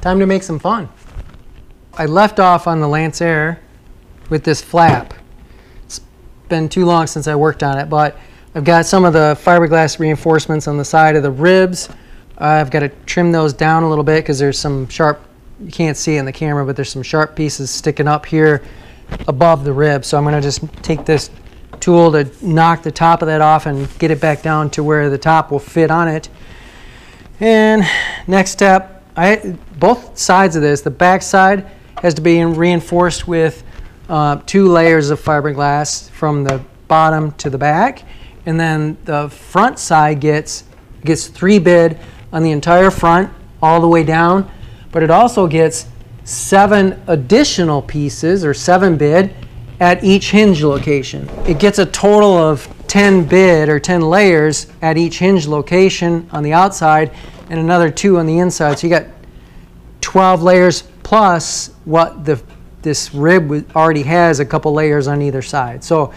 Time to make some fun. I left off on the Lancair with this flap. It's been too long since I worked on it, but I've got some of the fiberglass reinforcements on the side of the ribs. I've got to trim those down a little bit because there's some sharp, you can't see in the camera, but there's some sharp pieces sticking up here above the rib. So I'm going to just take this tool to knock the top of that off and get it back down to where the top will fit on it. And next step, I, both sides of this, the back side has to be reinforced with uh, two layers of fiberglass from the bottom to the back. And then the front side gets, gets three bid on the entire front all the way down, but it also gets seven additional pieces or seven bid at each hinge location. It gets a total of 10 bid or 10 layers at each hinge location on the outside and another two on the inside. So you got 12 layers plus what the this rib already has a couple layers on either side. So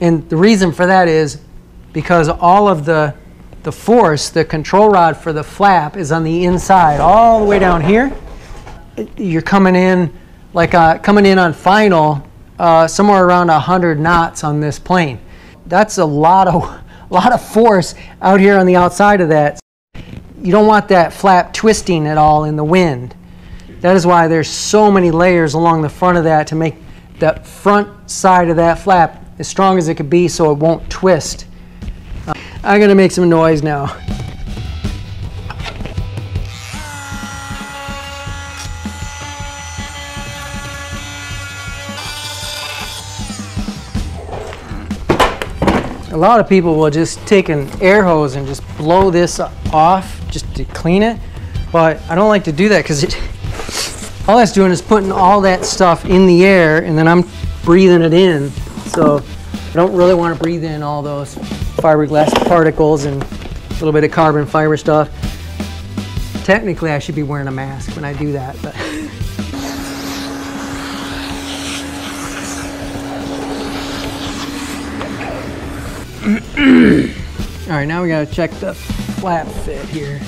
and the reason for that is because all of the the force, the control rod for the flap is on the inside all the way down here. You're coming in like uh, coming in on final uh, somewhere around 100 knots on this plane. That's a lot of, a lot of force out here on the outside of that. You don't want that flap twisting at all in the wind. That is why there's so many layers along the front of that to make that front side of that flap as strong as it could be so it won't twist. Uh, I'm going to make some noise now. a lot of people will just take an air hose and just blow this off just to clean it. But I don't like to do that because all that's doing is putting all that stuff in the air and then I'm breathing it in. So I don't really want to breathe in all those fiberglass particles and a little bit of carbon fiber stuff. Technically, I should be wearing a mask when I do that, but. All right, now we gotta check the flap fit here.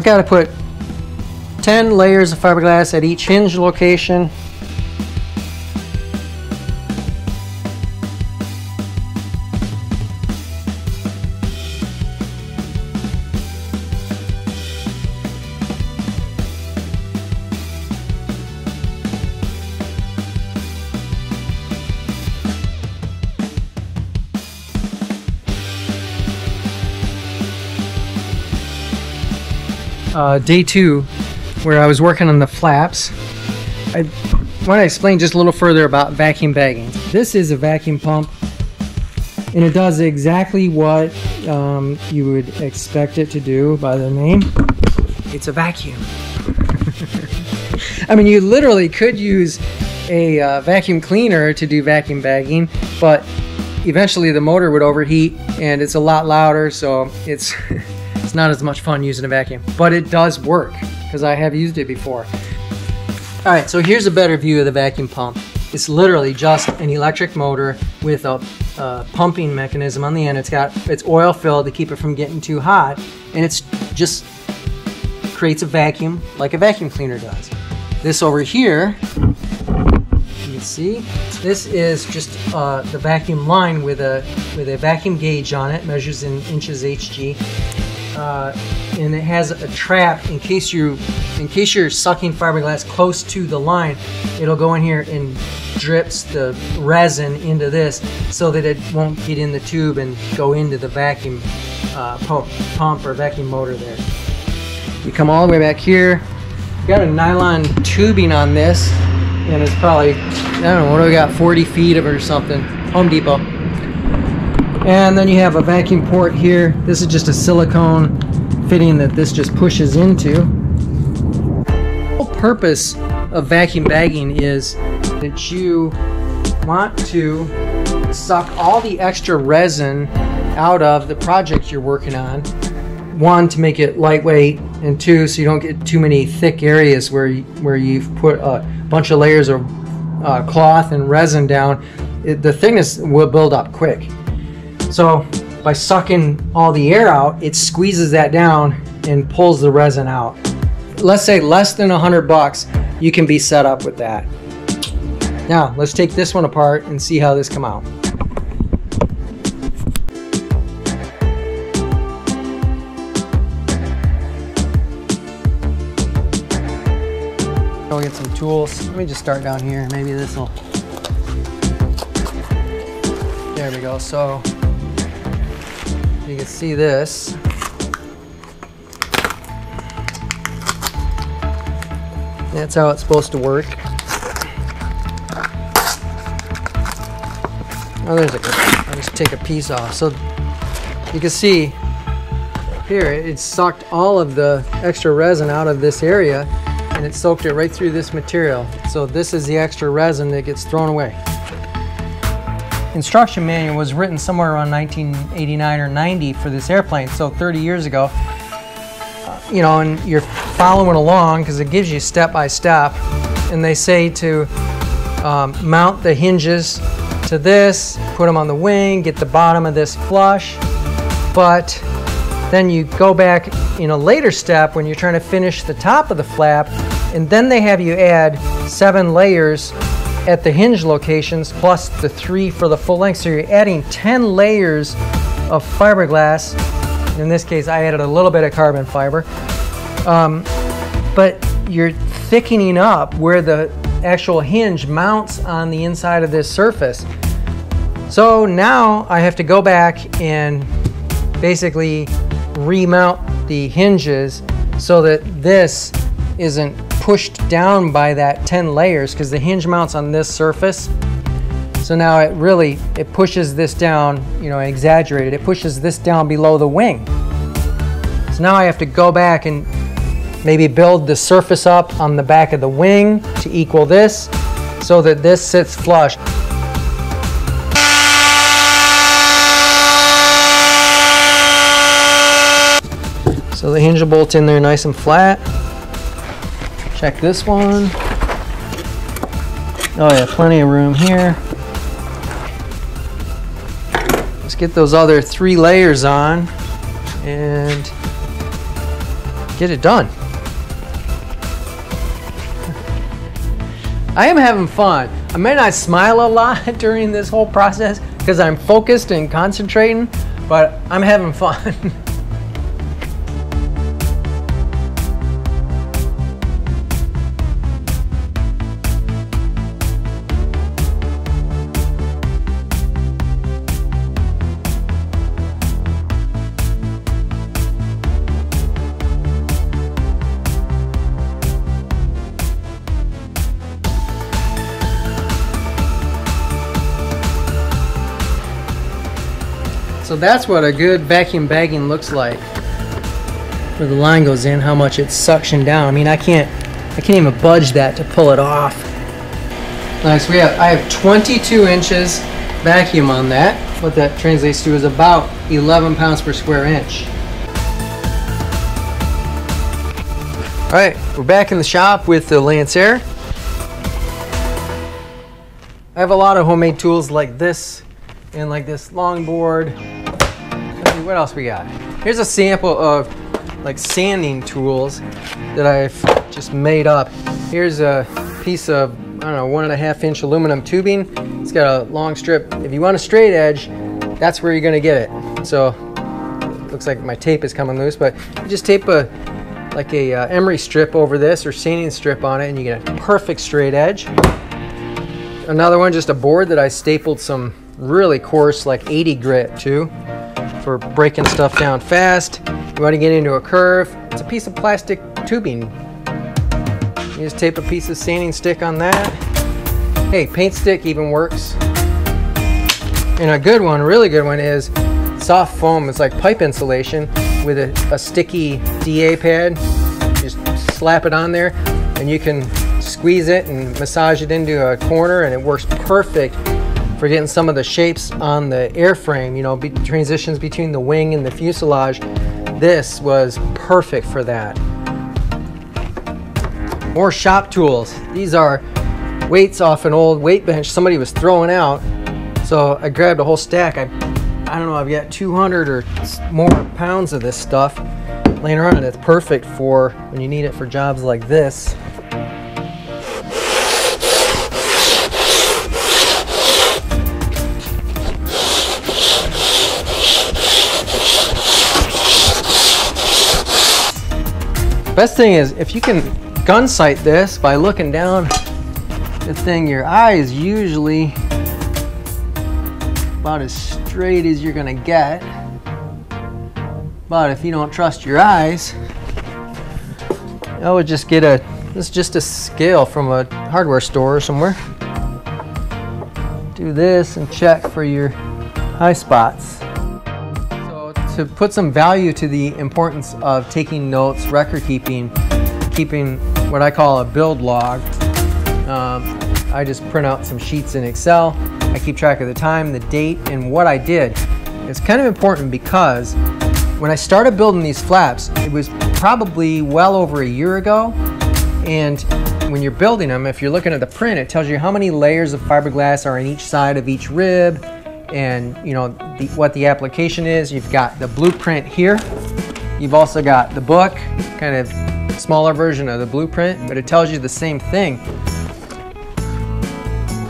I've got to put 10 layers of fiberglass at each hinge location. Uh, day two where I was working on the flaps. I want to explain just a little further about vacuum bagging. This is a vacuum pump and it does exactly what um, you would expect it to do by the name. It's a vacuum. I mean, you literally could use a uh, vacuum cleaner to do vacuum bagging, but eventually the motor would overheat and it's a lot louder, so it's It's not as much fun using a vacuum, but it does work because I have used it before. All right, so here's a better view of the vacuum pump. It's literally just an electric motor with a, a pumping mechanism on the end. It's got it's oil filled to keep it from getting too hot, and it's just creates a vacuum like a vacuum cleaner does. This over here, you can see, this is just uh, the vacuum line with a with a vacuum gauge on it, measures in inches Hg uh, and it has a trap in case you in case you're sucking fiberglass close to the line it'll go in here and drips the resin into this so that it won't get in the tube and go into the vacuum uh, pump, pump or vacuum motor there. You come all the way back here. Got a nylon tubing on this and it's probably I don't know what do we got 40 feet of it or something? Home Depot and then you have a vacuum port here. This is just a silicone fitting that this just pushes into. The whole purpose of vacuum bagging is that you want to suck all the extra resin out of the project you're working on. One, to make it lightweight, and two, so you don't get too many thick areas where you, where you've put a bunch of layers of uh, cloth and resin down. It, the thickness will build up quick. So by sucking all the air out, it squeezes that down and pulls the resin out. Let's say less than 100 bucks, you can be set up with that. Now, let's take this one apart and see how this come out. Go get some tools. Let me just start down here. Maybe this will. There we go. So you can see this. That's how it's supposed to work. Oh, there's a I'll just take a piece off. So you can see here, it sucked all of the extra resin out of this area and it soaked it right through this material. So this is the extra resin that gets thrown away. Instruction manual was written somewhere around 1989 or 90 for this airplane, so 30 years ago. Uh, you know, and you're following along because it gives you step by step, and they say to um, mount the hinges to this, put them on the wing, get the bottom of this flush, but then you go back in a later step when you're trying to finish the top of the flap, and then they have you add seven layers at the hinge locations plus the three for the full length. So you're adding 10 layers of fiberglass. In this case, I added a little bit of carbon fiber. Um, but you're thickening up where the actual hinge mounts on the inside of this surface. So now I have to go back and basically remount the hinges so that this isn't pushed down by that 10 layers because the hinge mounts on this surface. So now it really, it pushes this down, you know, exaggerated, it pushes this down below the wing. So now I have to go back and maybe build the surface up on the back of the wing to equal this so that this sits flush. So the hinge bolt's in there nice and flat. Check this one. Oh yeah, plenty of room here. Let's get those other three layers on and get it done. I am having fun. I may not smile a lot during this whole process because I'm focused and concentrating, but I'm having fun. that's what a good vacuum bagging looks like. Where the line goes in, how much it's suctioned down. I mean, I can't, I can't even budge that to pull it off. Nice, we have, I have 22 inches vacuum on that. What that translates to is about 11 pounds per square inch. All right, we're back in the shop with the Lancair. I have a lot of homemade tools like this and like this long longboard what else we got? Here's a sample of like sanding tools that I've just made up. Here's a piece of, I don't know, one and a half inch aluminum tubing. It's got a long strip. If you want a straight edge, that's where you're gonna get it. So, it looks like my tape is coming loose, but you just tape a, like a uh, emery strip over this or sanding strip on it and you get a perfect straight edge. Another one, just a board that I stapled some really coarse like 80 grit to for breaking stuff down fast. You want to get into a curve. It's a piece of plastic tubing. You just tape a piece of sanding stick on that. Hey, paint stick even works. And a good one, really good one is soft foam. It's like pipe insulation with a, a sticky DA pad. Just slap it on there and you can squeeze it and massage it into a corner and it works perfect for getting some of the shapes on the airframe, you know, be, transitions between the wing and the fuselage. This was perfect for that. More shop tools. These are weights off an old weight bench somebody was throwing out. So I grabbed a whole stack. I, I don't know, I've got 200 or more pounds of this stuff laying around and it's perfect for when you need it for jobs like this. Best thing is if you can gun sight this by looking down the thing, your eye is usually about as straight as you're gonna get. But if you don't trust your eyes, oh, I would just get a, this is just a scale from a hardware store or somewhere. Do this and check for your high spots. To put some value to the importance of taking notes, record keeping, keeping what I call a build log, um, I just print out some sheets in Excel. I keep track of the time, the date, and what I did. It's kind of important because when I started building these flaps, it was probably well over a year ago. And when you're building them, if you're looking at the print, it tells you how many layers of fiberglass are on each side of each rib and you know the, what the application is. You've got the blueprint here. You've also got the book, kind of smaller version of the blueprint, but it tells you the same thing.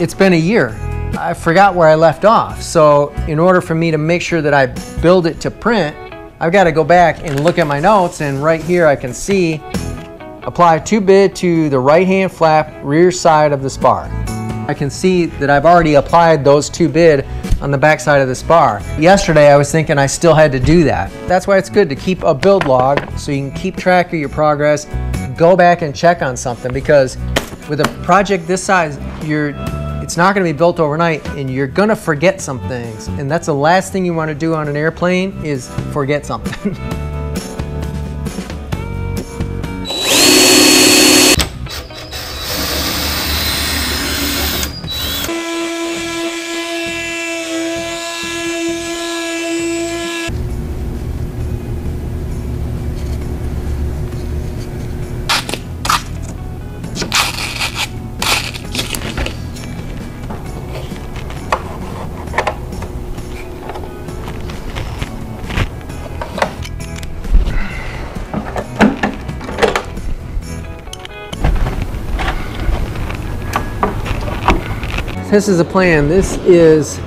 It's been a year. I forgot where I left off. So in order for me to make sure that I build it to print, I've got to go back and look at my notes and right here I can see apply two bid to the right hand flap rear side of the spar. I can see that I've already applied those two bid on the back side of the bar. Yesterday I was thinking I still had to do that. That's why it's good to keep a build log so you can keep track of your progress, go back and check on something because with a project this size, you're it's not going to be built overnight and you're going to forget some things. And that's the last thing you want to do on an airplane is forget something. this is a plan. This is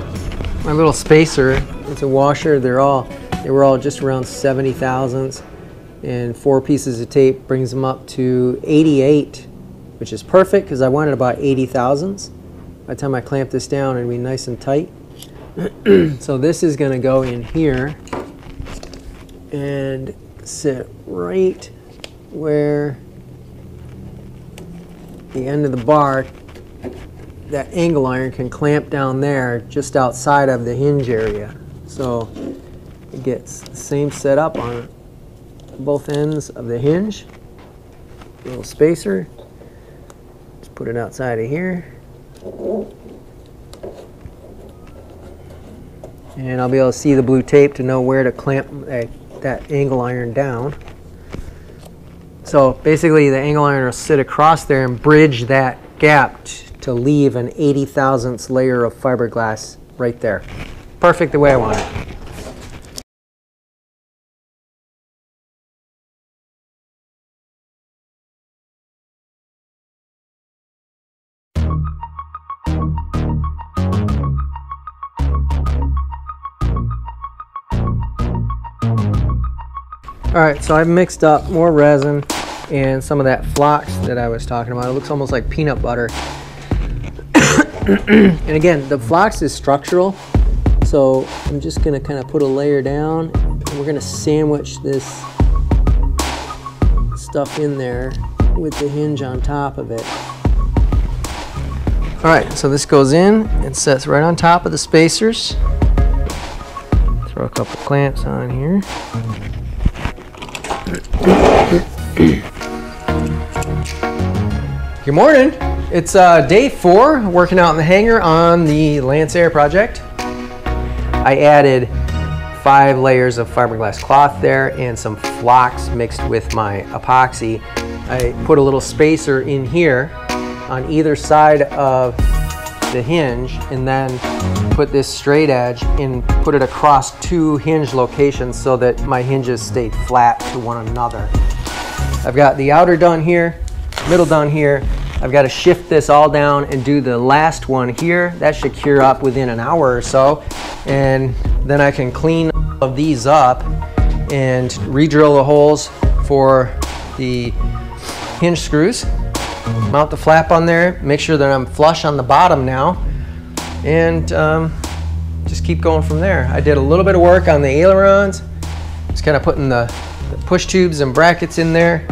my little spacer. It's a washer. They're all, they were all just around 70 thousandths and four pieces of tape brings them up to 88, which is perfect because I wanted about 80 thousandths. By the time I clamp this down, it'll be nice and tight. so this is going to go in here and sit right where the end of the bar that angle iron can clamp down there just outside of the hinge area. So it gets the same setup on both ends of the hinge. Little spacer. Just put it outside of here. And I'll be able to see the blue tape to know where to clamp that, that angle iron down. So basically the angle iron will sit across there and bridge that gap to leave an 80 thousandths layer of fiberglass right there. Perfect the way I want it. All right, so I've mixed up more resin and some of that flox that I was talking about. It looks almost like peanut butter. and again, the flox is structural. So I'm just gonna kind of put a layer down and we're gonna sandwich this stuff in there with the hinge on top of it. All right, so this goes in and sets right on top of the spacers. Throw a couple clamps on here. Good morning. It's uh, day four, working out in the hangar on the Lancair project. I added five layers of fiberglass cloth there and some flox mixed with my epoxy. I put a little spacer in here on either side of the hinge and then put this straight edge and put it across two hinge locations so that my hinges stayed flat to one another. I've got the outer done here, middle done here. I've got to shift this all down and do the last one here. That should cure up within an hour or so. And then I can clean of these up and re-drill the holes for the hinge screws. Mount the flap on there, make sure that I'm flush on the bottom now, and um, just keep going from there. I did a little bit of work on the ailerons, just kind of putting the, the push tubes and brackets in there.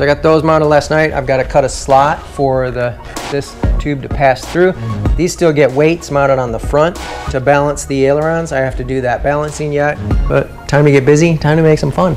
So I got those mounted last night. I've got to cut a slot for the this tube to pass through. Mm-hmm. These still get weights mounted on the front to balance the ailerons. I have to do that balancing yet, mm-hmm. but time to get busy, time to make some fun.